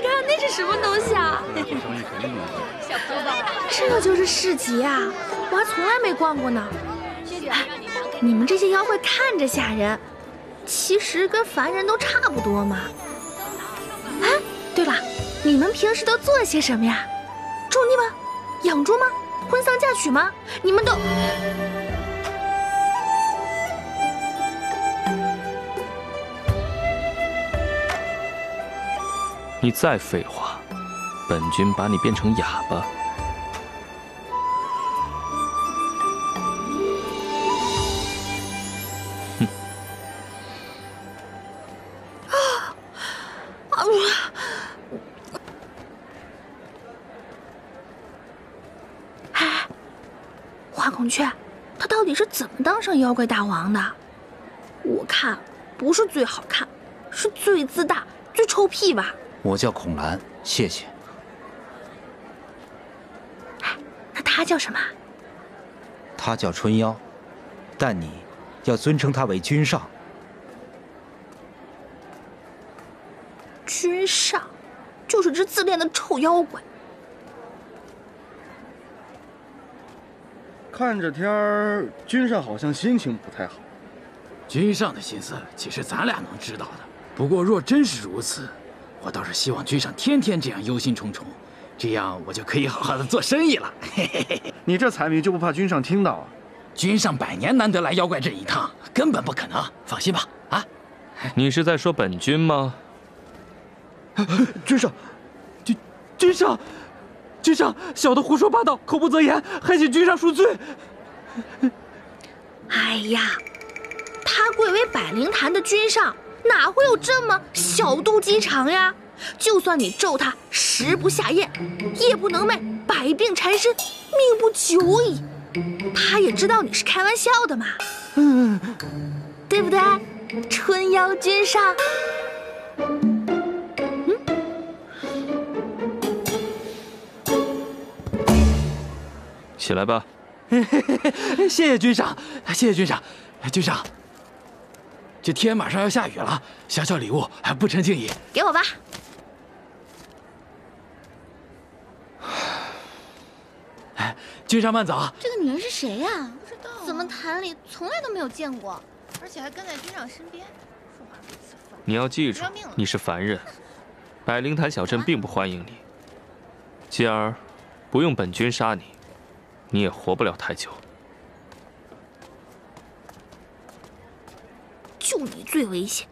你看那是什么东西啊？这就是市集啊！我还从来没逛过呢。你们这些妖怪看着吓人，其实跟凡人都差不多嘛。哎，对了，你们平时都做些什么呀？种地吗？养猪吗？婚丧嫁娶吗？你们都……你再废话，本君把你变成哑巴。哼！啊！啊！哎，花孔雀，他到底是怎么当上妖怪大王的？我看不是最好看，是最自大、最臭屁吧？我叫孔兰，谢谢。那他叫什么？他叫春妖，但你要尊称他为君上。君上，就是只自恋的臭妖怪。看着天儿，君上好像心情不太好。君上的心思，岂是咱俩能知道的？不过若真是如此，我倒是希望君上天天这样忧心忡忡，这样我就可以好好的做生意了。你这财迷就不怕君上听到啊？君上百年难得来妖怪镇一趟，根本不可能。放心吧，啊！你是在说本君吗？君上，君君上，君上，小的胡说八道，口不择言，还请君上恕罪。哎呀，他贵为百灵坛的君上。哪会有这么小肚鸡肠呀？就算你咒他食不下咽，夜不能寐，百病缠身，命不久矣，他也知道你是开玩笑的嘛，嗯，对不对，春妖君上？嗯，起来吧。谢谢君上，谢谢君上，君上。这天马上要下雨了，小小礼物还不成敬意。给我吧。哎，君上慢走。这个女人是谁呀？不知道。怎么坛里从来都没有见过，而且还跟在君上身边。你要记住，你是凡人，百灵潭小镇并不欢迎你。继而，不用本君杀你，你也活不了太久。就你最危险。